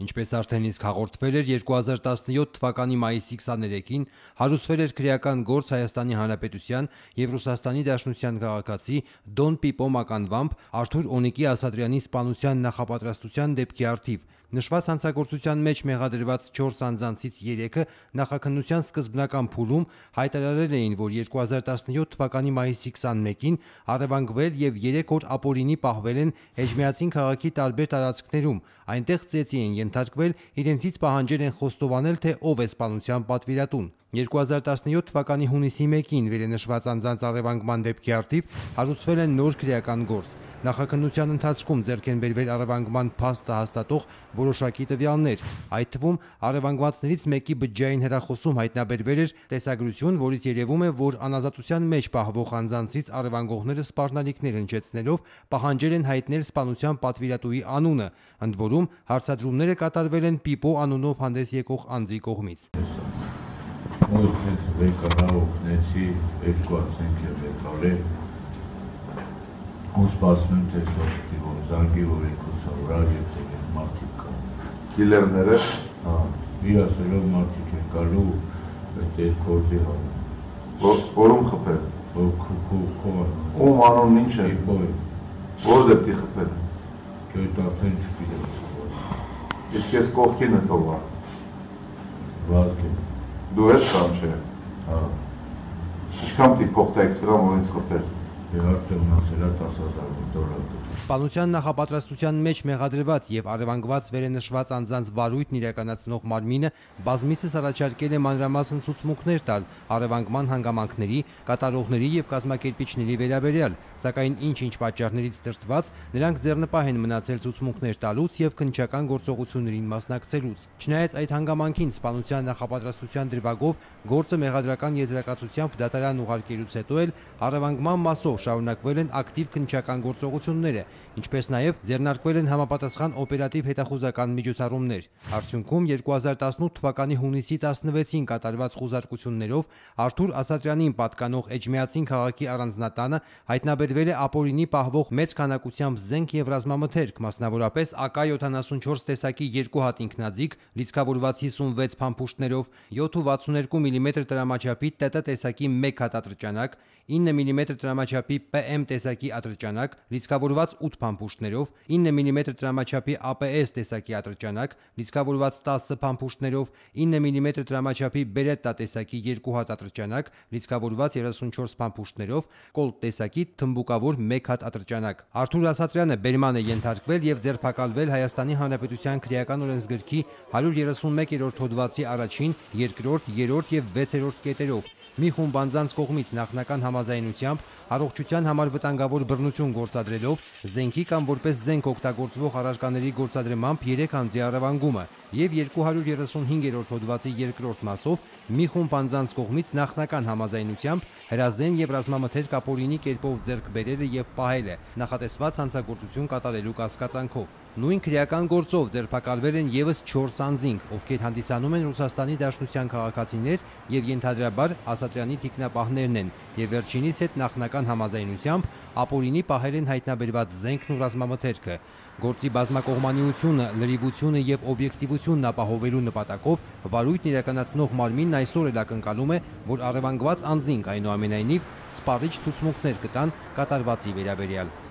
Ինչպես արդեն իսկ հաղորդվել էր 2017 թվականի մայիսի 23-ին հարուցվել էր քրեական գործ Հայաստանի Հանրապետության եւ Ռուսաստանի Դաշնության քաղաքացի Դոն Պիպո մականվամբ Արթուր Օնիկի Ասատրյանի սպանության նախապատրաստության դեպքի արդիվ Նշված հանցագործության մեջ մեղադրված 4 անձանցից 3-ը նախաքննության սկզբնական փուլում հայտարարել էին, որ 2017 թվականի մայիսի 21-ին առևանգվել եւ 3 օր ապօրինի պահվել են Էջմիածին քաղաքի տարբեր տարածքներում, այնտեղ ծեծի են ենթարկվել, իրենցից պահանջել են խոստովանել, թե ով է սպանության պատվիրատուն։ 2017 թվականի հունիսի 1-ին վերենշված անձանց առևանգման դեպքի արդիվ հարուցվել են նոր քրեական գործ։ Նախաքննության ընթացքում ձեռք են բերվել արևանգման փաստը հաստատող որոշակի տվյալներ։ Այդ թվում արևանգվածներից մեկի բջջային հեռախոսում հայտնաբերվել էր տեսագրություն, որից երևում է, որ անազատության մեջ պահվող անձանցից արևանգողները սպառնալիքներ հնչեցնելով պահանջել են հայտնել սպանության պատվիրատուի անունը, ընդ որում հարցադրումները կատարվել են Պիպո անունով հանդես եկող անձի կողմից ոնց մեծ ղեկավար օգնեցի 2005 տարի ու սպասում թե սովետի որ զանգի որ եկուսա վրա եւ դեր մարդիկ կա։ Դիլերները Հա, մի ասելով մարդիկ են գալու այդ այդ գործի հանը։ որ- որում խփել։ Ում անունն ինչ է։ Իպոյ, Որ դեպքի խփել։ քյոյ տափեն չգիտեմ սովոր։ Իսկ ես կողքին եմ թողա։ Վազգեն։ Դու ես կամ չէ։ Հա, Ինչքան պիտի փոխտեք սրա որ ինձ խփել։ մնացել է 10000 դոլար։ Սպանության նախապատրաստության մեջ մեղադրված եւ առևանգված վերենշված անձանց վարույթն իրականացնող մարմինը բազմիցս առաջարկել է մանրամասն ցուցմունքներ տալ առևանգման հանգամանքների, կատարողների եւ կազմակերպիչների վերաբերյալ, սակայն ինչ-ինչ պատճառներից դրդված նրանք ձեռնպահ են մնացել ցուցմունքներ տալուց եւ քննչական գործողություններին մասնակցելուց։ Չնայած այդ հանգամանքին սպանության նախապատրաստության դրվագով գործը մեղադրական եզրակացությամբ դատարան ուղարկելուց հետո էլ առևանգման մասով շարունակվել են ակտիվ քննչական գործողությունները, ինչպես նաև ձեռնարկվել են համապատասխան օպերատիվ հետախուզական միջոցառումներ։ Արդյունքում 2018 թվականի հունիսի 16-ին կատարված խուզարկություններով Արթուր Ասատրյանին պատկանող Էջմիածին քաղաքի առանձնատանը հայտնաբերվել է ապօրինի պահվող մեծ քանակությամբ զենք եւ ռազմամթերք, մասնավորապես AK-74 տեսակի 2 հատ ինքնաձիգ, լիցքավորված 56 փամփուշտներով, 7.62 մմ տրամաչափի ՏՏ տեսակի 1 հատ ատրճանակ, 9 մմ տրամաչափի PM տեսակի ատրճանակ, լիցքավորված 8 փամփուշտներով, 9 մմ տրամաչափի APS տեսակի ատրճանակ, լիցքավորված 10 փամփուշտներով, 9 մմ տրամաչափի Beretta տեսակի 2 հատ ատրճանակ, լիցքավորված 34 փամփուշտներով, Colt տեսակի թմբուկավոր 1 հատ ատրճանակ։ Արթուր Ասատրյանը բերման է ենթարկվել եւ ձերբակալվել Հայաստանի Հանրապետության քրեական օրենսգրքի 131-րդ հոդվածի առաջին, երկրորդ, երրորդ եւ 6-րդ կետերով մի խումբ անձանց կողմից նախնական համաձայնությամբ առողջության համար վտանգավոր բռնություն գործադրելով զենքի կամ որպես զենք օգտագործվող առարկաների գործադրմամբ 3 անձի առևանգումը եւ 235-րդ հոդվածի երկրորդ մասով մի խումբ անձանց կողմից նախնական համաձայնությամբ հրազեն եւ ռազմամթերք ապօրինի կերպով ձեռք բերելը եւ պահելը նախատեսված հանցագործություն կատարելու կասկածանքով Նույն քրեական գործով ձերբակալվել են եւս 4 անձինք, ովքեր հանդիսանում են Ռուսաստանի Դաշնության քաղաքացիներ եւ ենթադրաբար Ասատրյանի թիկնապահներն են եւ վերջինիս հետ նախնական համաձայնությամբ ապօրինի պահել են հայտնաբերված զենքն ու ռազմամթերքը։ Գործի բազմակողմանիությունը, լրիվությունը եւ օբյեկտիվությունն ապահովելու նպատակով վարույթն իրականացնող մարմինն այսօր էլ ակնկալում է, որ առևանգված անձինք այնուամենայնիվ սպառիչ ցուցմունքներ կտան կատարվածի վերաբերյալ։